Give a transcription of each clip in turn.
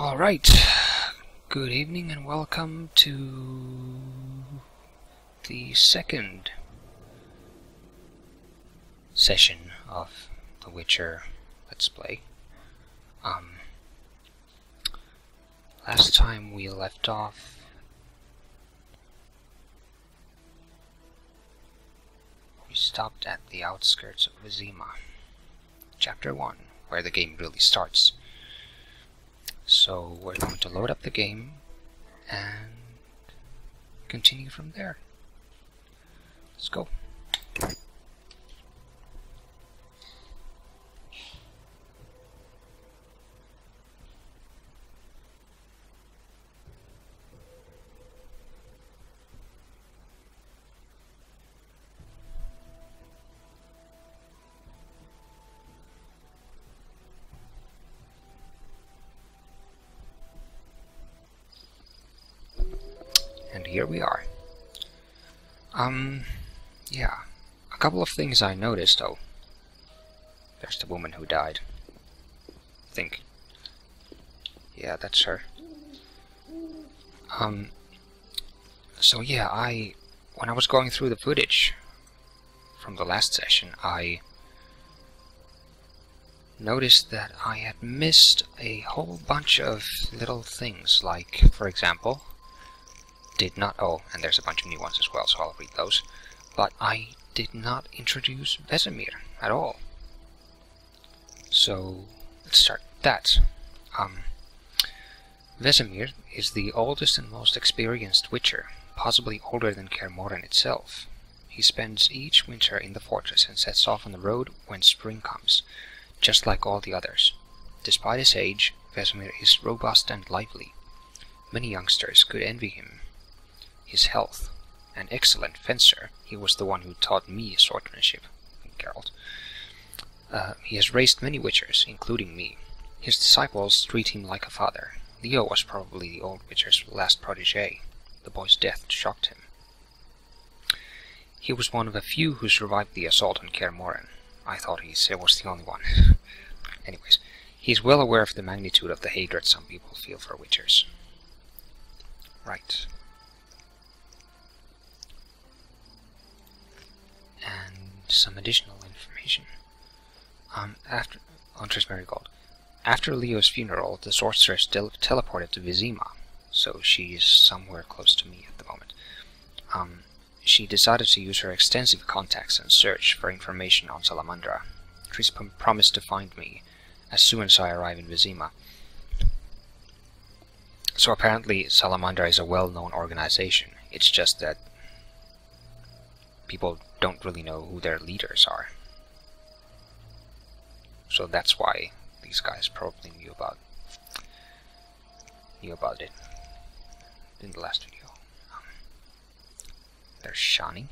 Alright, good evening and welcome to the second session of The Witcher Let's Play. Um, last time we left off we stopped at the outskirts of Vizima, chapter 1, where the game really starts. So we're going to load up the game and continue from there. Let's go. Here we are. Um, yeah. A couple of things I noticed, though. There's the woman who died. I think. Yeah, that's her. Um, so yeah, I... When I was going through the footage from the last session, I noticed that I had missed a whole bunch of little things, like, for example, did not... Oh, and there's a bunch of new ones as well, so I'll read those. But I did not introduce Vesemir at all. So, let's start that. Um, Vesemir is the oldest and most experienced witcher, possibly older than Kaer Morhen itself. He spends each winter in the fortress and sets off on the road when spring comes, just like all the others. Despite his age, Vesemir is robust and lively. Many youngsters could envy him his health. An excellent fencer, he was the one who taught me swordsmanship, Geralt. Uh, he has raised many witchers, including me. His disciples treat him like a father. Leo was probably the old witcher's last protege. The boy's death shocked him. He was one of a few who survived the assault on Kaer. I thought he was the only one. Anyways, he's well aware of the magnitude of the hatred some people feel for witchers. Right. And some additional information. Um, after on Triss Merigold. After Leo's funeral, the sorceress teleported to Vizima, so she is somewhere close to me at the moment. Um, she decided to use her extensive contacts and search for information on Salamandra. Triss promised to find me as soon as I arrive in Vizima. So apparently Salamandra is a well-known organization. It's just that people don't really know who their leaders are. So that's why these guys probably knew about knew about it in the last video. Um, there's Shani.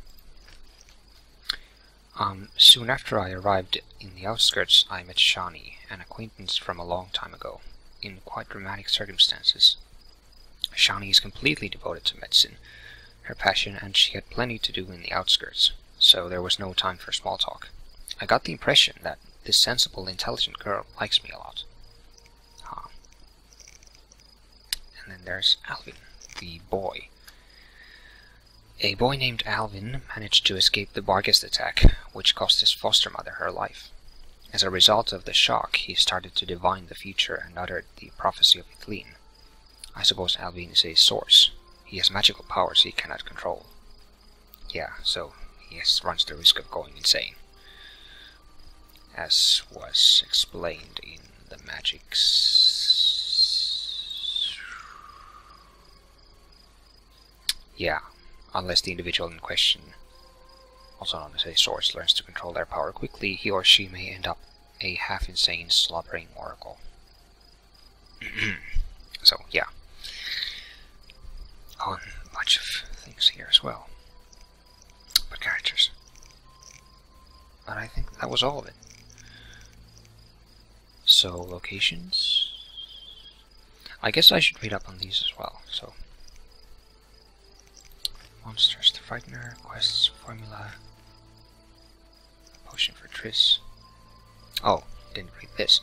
Um, soon after I arrived in the outskirts, I met Shani, an acquaintance from a long time ago, in quite dramatic circumstances. Shani is completely devoted to medicine, her passion, and she had plenty to do in the outskirts so there was no time for small talk. I got the impression that this sensible, intelligent girl likes me a lot. Huh. And then there's Alvin, the boy. A boy named Alvin managed to escape the Barghest attack, which cost his foster mother her life. As a result of the shock, he started to divine the future and uttered the prophecy of Ithlinne. I suppose Alvin is a source. He has magical powers he cannot control. Yeah, so he runs the risk of going insane. As was explained in the magics. Yeah, unless the individual in question, also known as a source, learns to control their power quickly, he or she may end up a half-insane, slobbering oracle. so, yeah. On much of things here as well but characters. But I think that was all of it. So, locations. I guess I should read up on these as well, so. Monsters, the Frightener, quests, formula, potion for Triss. Oh, didn't read this.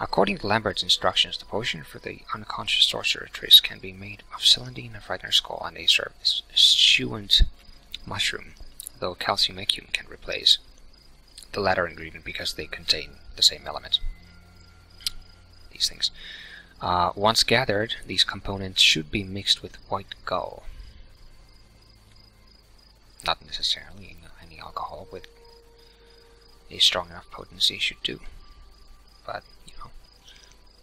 According to Lambert's instructions, the potion for the unconscious sorcerer Triss can be made of celandine, a frightener's skull, and a sewant mushroom, though calcium equum can replace the latter ingredient because they contain the same element. These things. Uh, once gathered, these components should be mixed with white gull. Not necessarily any alcohol with a strong enough potency should do. But,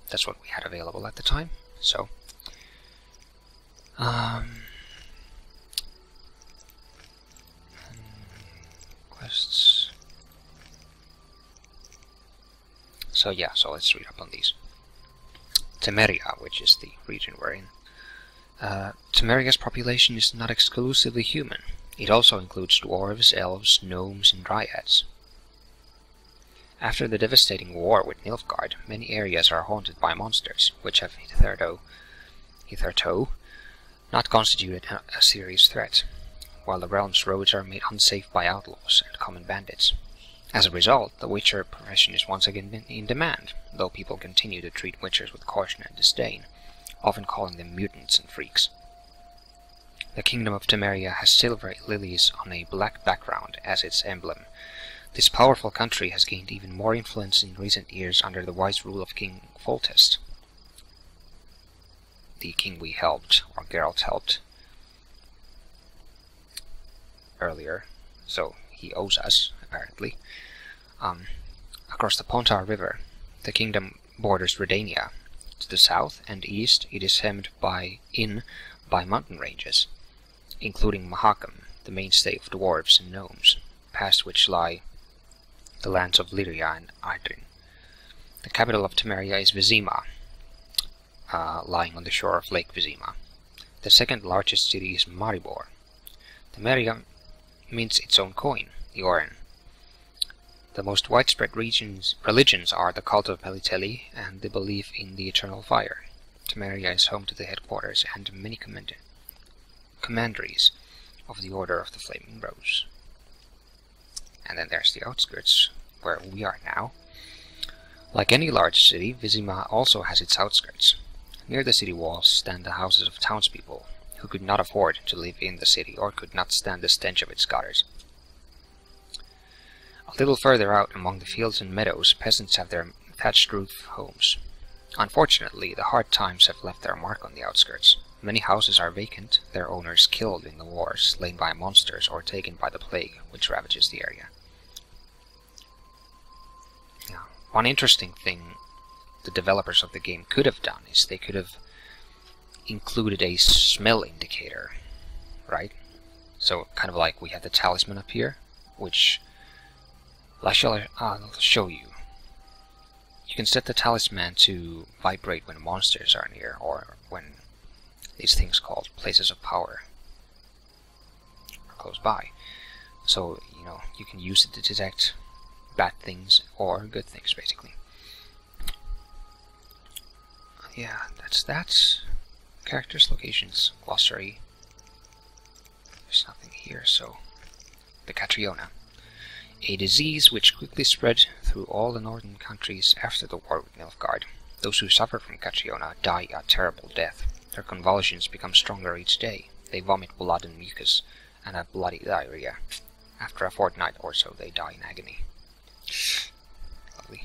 that's what we had available at the time. So, um, quests. So yeah, so let's read up on these. Temeria, which is the region we're in. Uh, Temeria's population is not exclusively human. It also includes dwarves, elves, gnomes, and dryads. After the devastating war with Nilfgaard, many areas are haunted by monsters, which have hitherto, hitherto not constituted a serious threat, while the realm's roads are made unsafe by outlaws and common bandits. As a result, the Witcher profession is once again in demand, though people continue to treat Witchers with caution and disdain, often calling them mutants and freaks. The Kingdom of Temeria has silver lilies on a black background as its emblem. This powerful country has gained even more influence in recent years under the wise rule of King Foltest, the king we helped, or Geralt helped, earlier, so he owes us, apparently. Um, across the Pontar River, the kingdom borders Redania. To the south and east, it is hemmed by in by mountain ranges, including Mahakam, the mainstay of dwarves and gnomes, past which lie the lands of Lyria and Aedirn. The capital of Temeria is Vizima, uh, lying on the shore of Lake Vizima. The second largest city is Maribor. Temeria mints its own coin, the Oren. The most widespread regions, religions are the cult of Melitele and the belief in the eternal fire. Temeria is home to the headquarters and many command commanderies of the Order of the Flaming Rose. And then there's the outskirts, where we are now. Like any large city, Vizima also has its outskirts. Near the city walls stand the houses of townspeople, who could not afford to live in the city or could not stand the stench of its gutters. A little further out among the fields and meadows, peasants have their thatched roof homes. Unfortunately, the hard times have left their mark on the outskirts. Many houses are vacant, their owners killed in the wars, slain by monsters, or taken by the plague, which ravages the area. Now, one interesting thing the developers of the game could have done is they could have included a smell indicator, right? So kind of like we have the talisman up here, which I shall I'll show you. You can set the talisman to vibrate when monsters are near, or when these things called places of power are close by. So, you know, you can use it to detect bad things or good things, basically yeah, that's that. characters, locations, glossary. There's nothing here, so the Catriona. A disease which quickly spread through all the northern countries after the war with Nilfgaard. Those who suffer from Catriona die a terrible death. Their convulsions become stronger each day. They vomit blood and mucus, and have bloody diarrhea. After a fortnight or so, they die in agony. Lovely.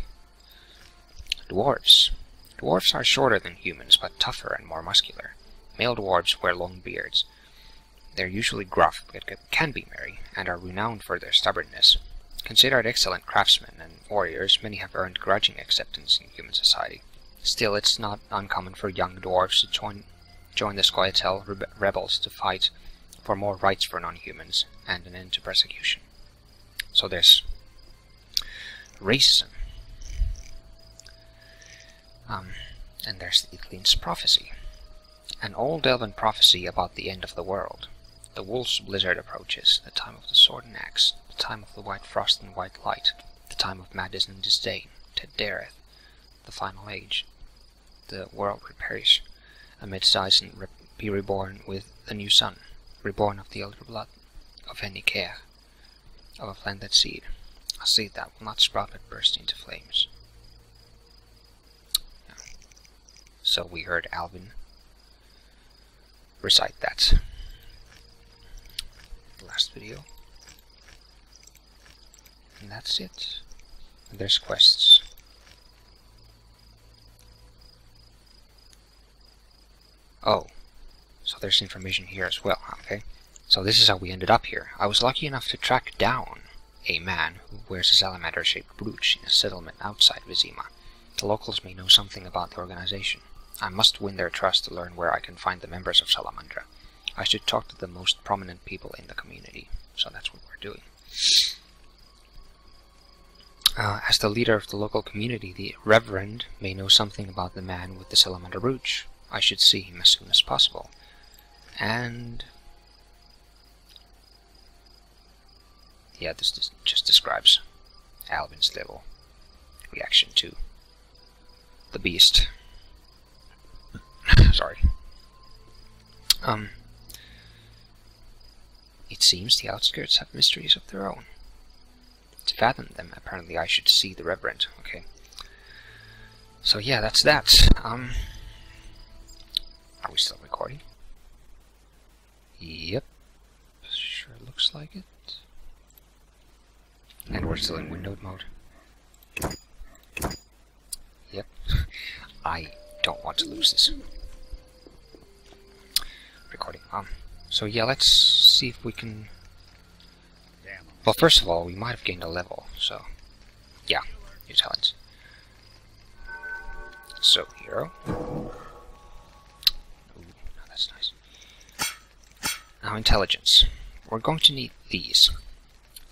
Dwarves. Dwarfs are shorter than humans, but tougher and more muscular. Male dwarves wear long beards. They're usually gruff, but can be merry, and are renowned for their stubbornness. Considered excellent craftsmen and warriors, many have earned grudging acceptance in human society. Still, it's not uncommon for young dwarves to join, join the Scoia'tael rebe rebels to fight for more rights for non-humans and an end to persecution. So there's racism um, and there's Ithlinne's prophecy. An old elven prophecy about the end of the world. The wolf's blizzard approaches, the time of the sword and axe, the time of the white frost and white light, the time of madness and disdain, Tedd Deireadh, the final age. The world will perish, amidst ice and re be reborn with the new sun, reborn of the elder blood, of Hen Ichaer, of a planted seed, See that will not stop it burst into flames. So we heard Alvin recite that last video. And that's it. There's quests. Oh, so there's information here as well, okay? So this is how we ended up here. I was lucky enough to track down a man who wears a salamander-shaped brooch in a settlement outside Vizima. The locals may know something about the organization. I must win their trust to learn where I can find the members of Salamandra. I should talk to the most prominent people in the community. So that's what we're doing. Uh, as the leader of the local community, the Reverend may know something about the man with the salamander brooch. I should see him as soon as possible. And... Yeah, this just describes Alvin's little reaction to the beast. Sorry. Um, it seems the outskirts have mysteries of their own. To fathom them, apparently I should see the Reverend. Okay. So yeah, that's that. Um, are we still recording? Yep. Sure looks like it. And we're still in windowed mode. Yep. I don't want to lose this. Recording. Um, so yeah, let's see if we can... Well, first of all, we might have gained a level, so... Yeah, new talents. So, hero. Ooh, that's nice. Now, intelligence. We're going to need these.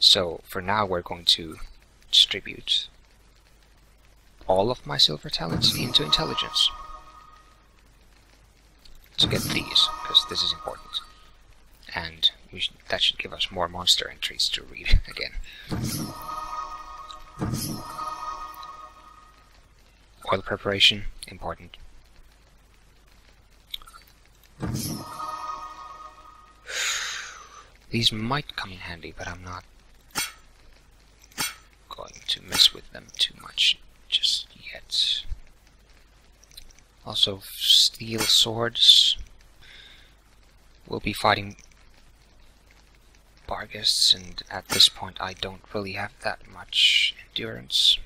So, for now, we're going to distribute all of my silver talents into intelligence to get these, because this is important. And that should give us more monster entries to read again. Oil preparation, important. These might come in handy, but I'm not to mess with them too much just yet. Also, steel swords. We'll be fighting Barghests, and at this point I don't really have that much endurance.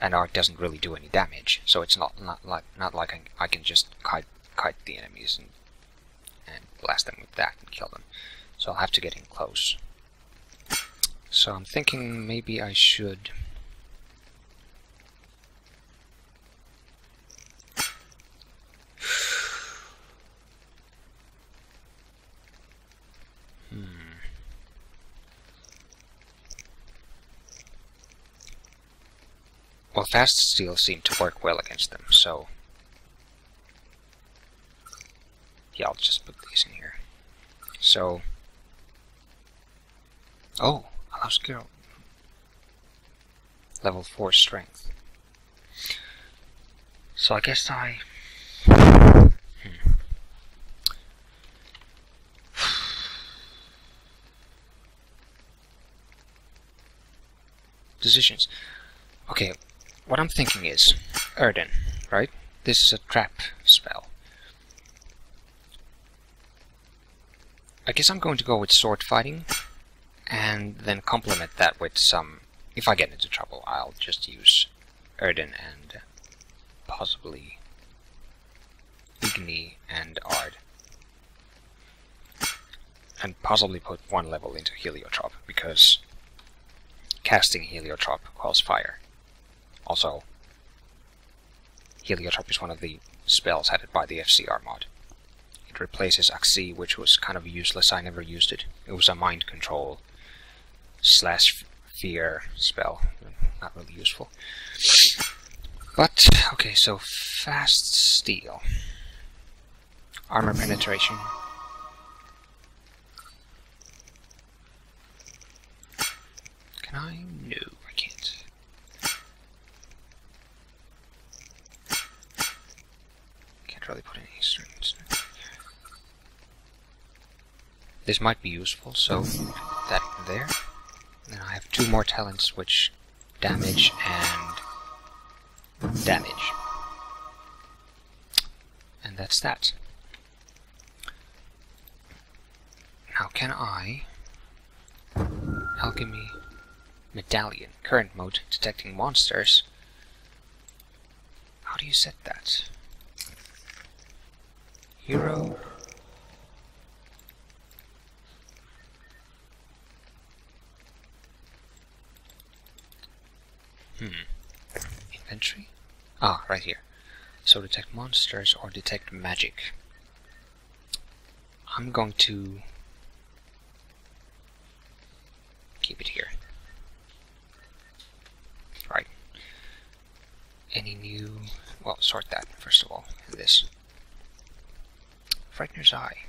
And Aard doesn't really do any damage, so it's not not like not like I, I can just kite kite the enemies and and blast them with that and kill them. So I'll have to get in close. So I'm thinking maybe I should hmm. Well, fast steel seemed to work well against them, so... Yeah, I'll just put these in here. So... Oh, allows skill. Level 4 strength. So I guess I... Hmm. Decisions. Okay, what I'm thinking is, Yrden, right? This is a trap spell. I guess I'm going to go with sword fighting, and then complement that with some... If I get into trouble, I'll just use Yrden and possibly Igni and Aard. And possibly put one level into Heliotrop, because casting Heliotrop calls fire. Also, Heliotrop is one of the spells added by the FCR mod. It replaces Axii, which was kind of useless, I never used it. It was a mind control slash fear spell. Not really useful. But, okay, so fast steel. Armor penetration. Can I? No. I can't. Can't really put any strings. This might be useful, so that there. Then I have two more talents which damage and damage. And that's that. Now can I... Alchemy Medallion. Current mode, detecting monsters. How do you set that? Hero. Hmm. Inventory? Ah, right here. So detect monsters or detect magic. I'm going to keep it here. Right. Any new... Well, sort that, first of all. This. Frightener's Eye.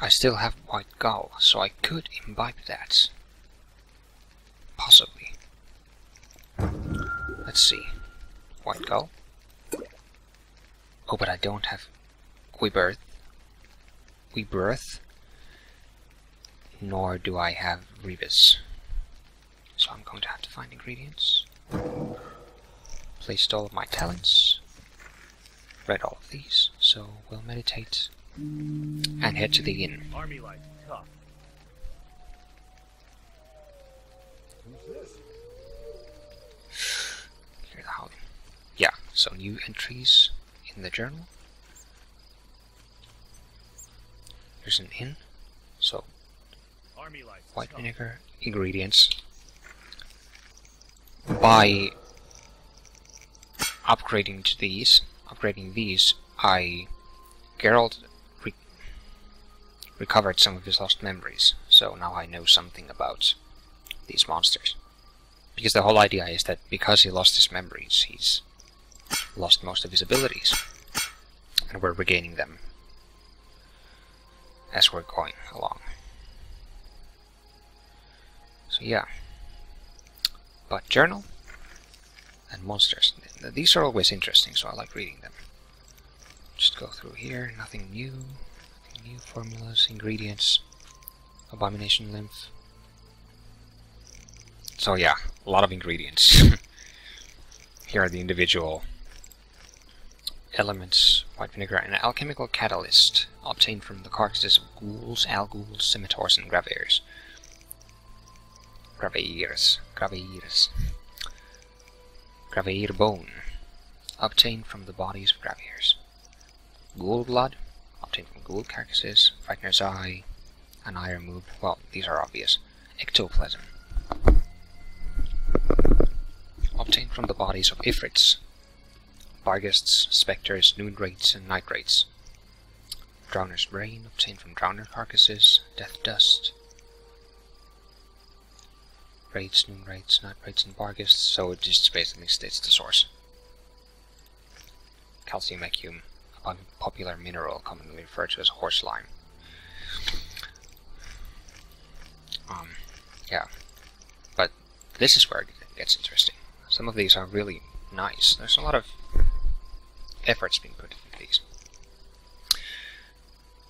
I still have White Gull, so I could imbibe that. Possibly. Let's see. White Gull. Oh, but I don't have Quebrith. Rebirth. Nor do I have Rebis. So I'm going to have to find ingredients. Placed all of my talents. Read all of these. So we'll meditate and head to the inn. Army life, tough. Hear the howling. Yeah, so new entries in the journal. There's an inn. So white vinegar, ingredients. By upgrading to these, upgrading these, I Geralt re recovered some of his lost memories, so now I know something about these monsters. Because the whole idea is that because he lost his memories, he's lost most of his abilities, and we're regaining them as we're going along. So yeah. But journal and monsters. These are always interesting, so I like reading them. Just go through here, nothing new. Nothing new formulas, ingredients, abomination lymph. So yeah, a lot of ingredients. here are the individual elements, white vinegar, and an alchemical catalyst obtained from the carcasses of ghouls, alghouls, scimitars, and graveirs. Graveirs. Graveirs. Graveir bone. Obtained from the bodies of graveirs. Ghoul blood. Obtained from ghoul carcasses. Frightener's eye. An eye removed. Well, these are obvious. Ectoplasm. Obtained from the bodies of ifrits. Barghests, spectres, noon wraiths, and night wraiths. Drowner's brain, obtained from drowner carcasses. Death dust. Wraiths, noon wraiths, night wraiths, and barghests, so it just basically states the source. Calcium equum, a popular mineral commonly referred to as horse lime. Um, yeah. But this is where it gets interesting. Some of these are really nice. There's a lot of efforts being put into these.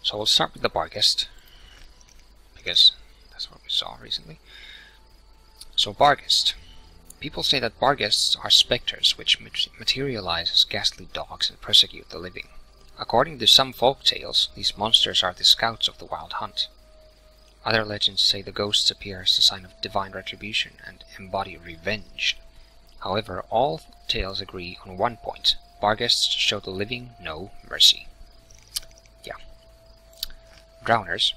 So we'll start with the Barghest, because that's what we saw recently. So Barghest. People say that Barghests are specters which materialize as ghastly dogs and persecute the living. According to some folk tales, these monsters are the scouts of the wild hunt. Other legends say the ghosts appear as a sign of divine retribution and embody revenge. However, all tales agree on one point. Barghests show the living no mercy. Yeah. Drowners.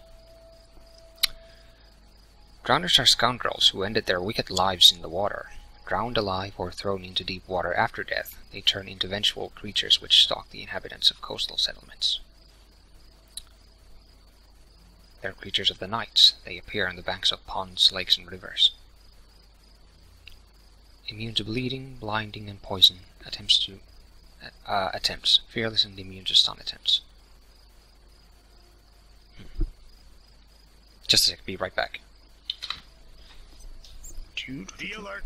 Drowners are scoundrels who ended their wicked lives in the water. Drowned alive or thrown into deep water after death, they turn into vengeful creatures which stalk the inhabitants of coastal settlements. They're creatures of the night. They appear on the banks of ponds, lakes, and rivers. Immune to bleeding, blinding, and poison. Attempts to uh, attempts. Fearless and immune to stun attempts. Hmm. Just a sec. Be right back. Be alert.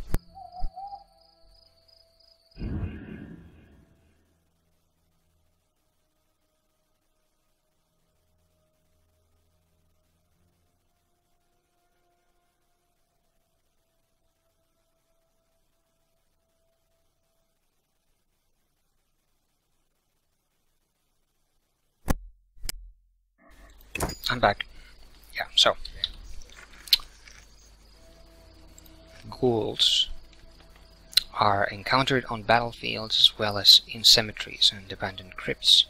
Back. Yeah, so. Ghouls are encountered on battlefields as well as in cemeteries and abandoned crypts.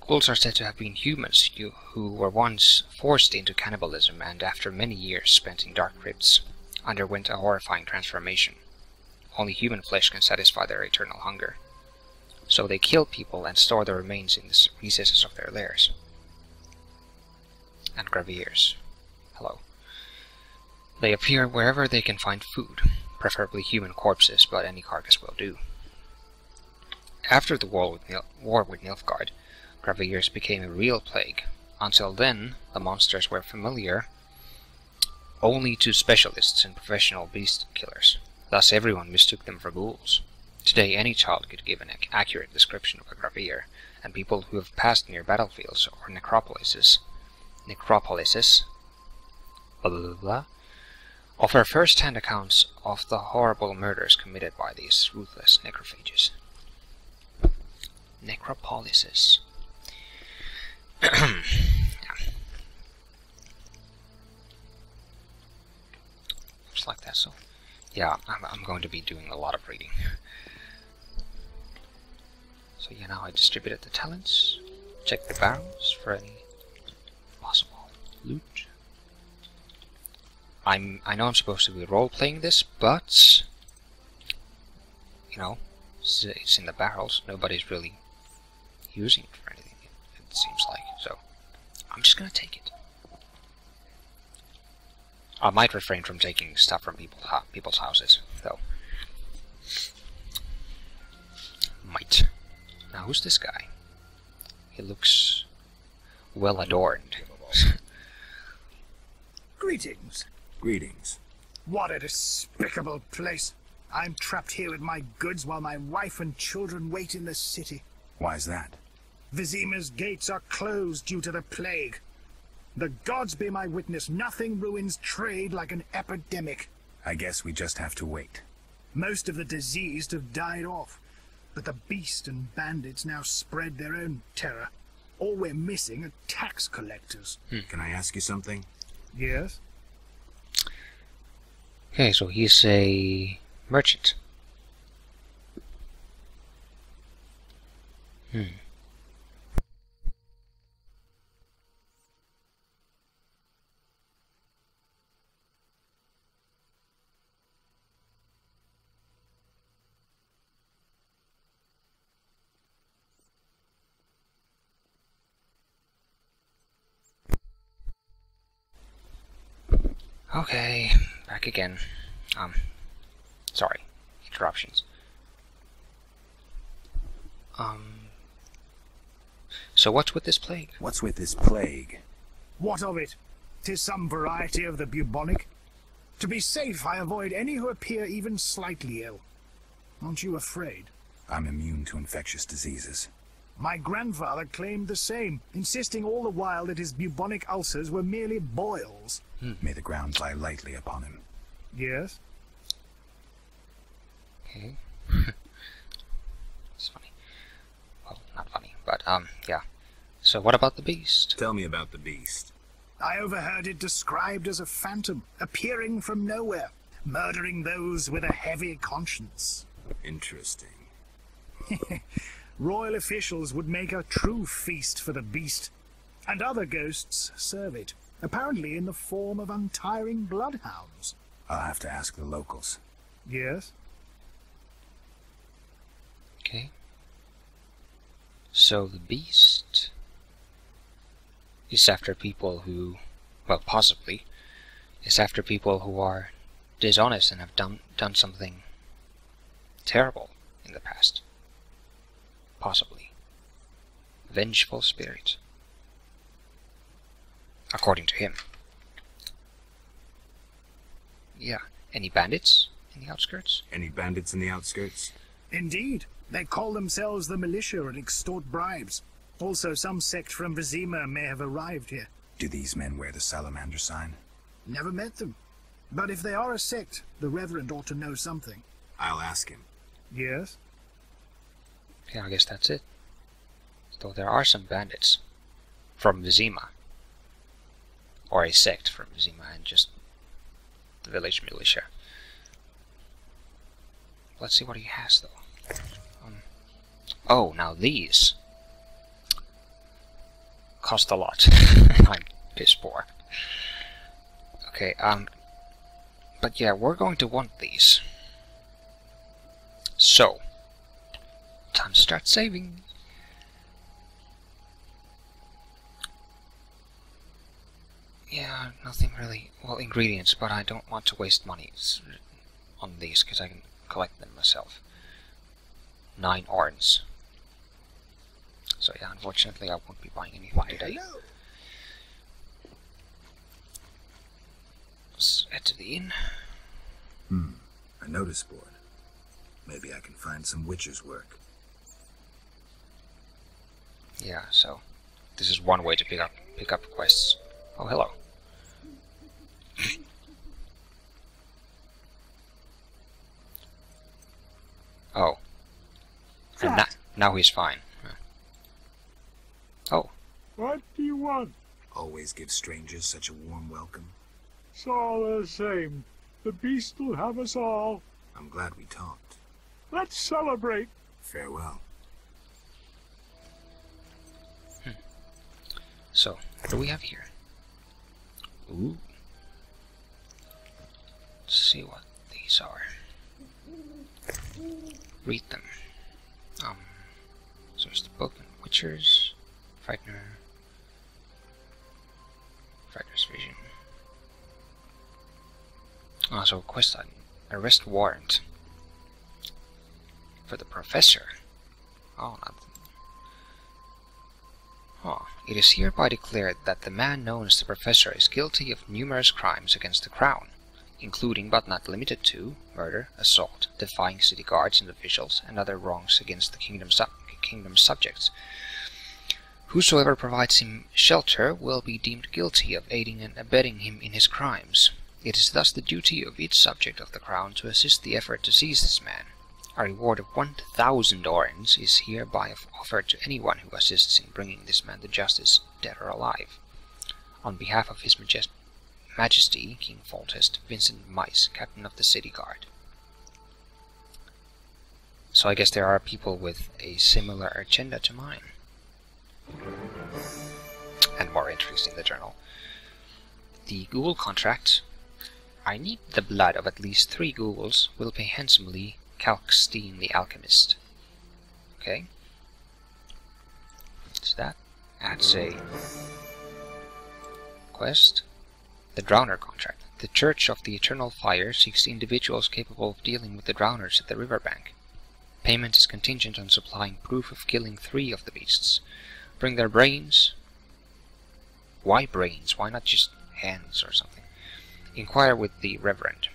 Ghouls are said to have been humans who were once forced into cannibalism and after many years spent in dark crypts underwent a horrifying transformation. Only human flesh can satisfy their eternal hunger. So they kill people and store the remains in the recesses of their lairs. And graveirs. Hello. They appear wherever they can find food, preferably human corpses, but any carcass will do. After the war with, Nil- war with Nilfgaard, Graveirs became a real plague. Until then, the monsters were familiar only to specialists and professional beast killers. Thus, everyone mistook them for ghouls. Today, any child could give an accurate description of a Graveir, and people who have passed near battlefields or necropolises, necropolises, blah blah blah, blah offer first-hand accounts of the horrible murders committed by these ruthless necrophages. Necropolises. Yeah. Looks like that, so. Yeah, I'm, I'm going to be doing a lot of reading. So yeah, now I distributed the talents. Check the barrels for any loot. I'm I know I'm supposed to be role playing this, but you know, it's, in the barrels. Nobody's really using it for anything. It, it seems like so. I'm just gonna take it. I might refrain from taking stuff from people, people's houses, though. Might. Now, who's this guy? He looks well adorned. Greetings. Greetings. What a despicable place. I'm trapped here with my goods while my wife and children wait in the city. Why's that? Vizima's gates are closed due to the plague. The gods be my witness, nothing ruins trade like an epidemic. I guess we just have to wait. Most of the diseased have died off, but the beast and bandits now spread their own terror. All we're missing are tax collectors. Hmm. Can I ask you something? Yes? Okay, so he's a merchant. Hmm. Okay, back again. Um, sorry, interruptions. Um, so what's with this plague? What's with this plague? What of it? Tis some variety of the bubonic. To be safe, I avoid any who appear even slightly ill. Aren't you afraid? I'm immune to infectious diseases. My grandfather claimed the same, insisting all the while that his bubonic ulcers were merely boils. May the ground lie lightly upon him. Yes? Okay. it's funny. Well, not funny, but um, yeah. So what about the beast? Tell me about the beast. I overheard it described as a phantom, appearing from nowhere, murdering those with a heavy conscience. Interesting. Royal officials would make a true feast for the beast, and other ghosts serve it, apparently in the form of untiring bloodhounds. I'll have to ask the locals. Yes? Okay. So the beast is after people who, well, possibly, is after people who are dishonest and have done done something terrible in the past. Possibly. Vengeful spirit. According to him. Yeah. Any bandits in the outskirts? Any bandits in the outskirts? Indeed. They call themselves the militia and extort bribes. Also, some sect from Vizima may have arrived here. Do these men wear the salamander sign? Never met them. But if they are a sect, the Reverend ought to know something. I'll ask him. Yes? Yeah, I guess that's it. So there are some bandits from Vizima. or a sect from Vizima and just the village militia. Let's see what he has though. Um, oh, now these cost a lot. I'm piss poor. Okay, um, but yeah, we're going to want these. So, time to start saving. Yeah, nothing really. Well, ingredients, but I don't want to waste money on these because I can collect them myself. Nine orange. So yeah, unfortunately I won't be buying anything today. Let's head to the inn. Hmm. A notice board. Maybe I can find some witcher's work. Yeah, so this is one way to pick up pick up quests. Oh, hello. oh. And na now he's fine. Oh. What do you want? Always give strangers such a warm welcome. It's all the same. The beast will have us all. I'm glad we talked. Let's celebrate. Farewell. So, what do we have here? Ooh. Let's see what these are. Read them. Um, so it's the book and Witchers, Frightener, Frightener's Vision. Ah, so quest item. Arrest warrant. For the professor. Oh, not It is hereby declared that the man known as the Professor is guilty of numerous crimes against the Crown, including but not limited to murder, assault, defying city guards and officials, and other wrongs against the kingdom's, kingdom's subjects. Whosoever provides him shelter will be deemed guilty of aiding and abetting him in his crimes. It is thus the duty of each subject of the Crown to assist the effort to seize this man, a reward of 1,000 orens is hereby offered to anyone who assists in bringing this man to justice, dead or alive. On behalf of His Majest Majesty, King Foltest, Vincent Meis, Captain of the City Guard. So I guess there are people with a similar agenda to mine. And more entries in the journal. The Google contract. I need the blood of at least three Googles. Will pay handsomely Kalkstein the Alchemist. Okay. What's that? That's a quest. The Drowner contract. The Church of the Eternal Fire seeks individuals capable of dealing with the drowners at the riverbank. Payment is contingent on supplying proof of killing three of the beasts. Bring their brains. Why brains? Why not just hands or something? Inquire with the Reverend.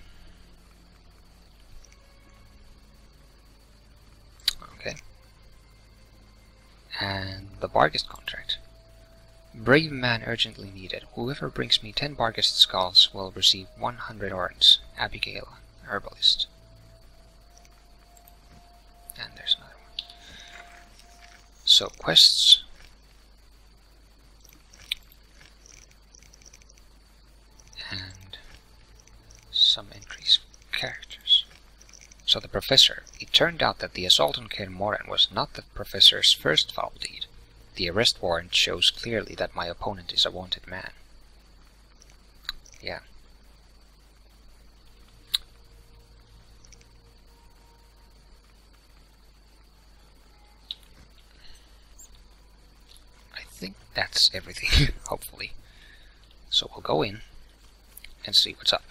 And the Barghest contract. Brave man urgently needed. Whoever brings me 10 Barghest skulls will receive 100 orens. Abigail, herbalist. And there's another one. So, quests. And some entries. So the professor. It turned out that the assault on Kaer Morhen was not the professor's first foul deed. The arrest warrant shows clearly that my opponent is a wanted man. Yeah. I think that's everything, hopefully. So we'll go in and see what's up.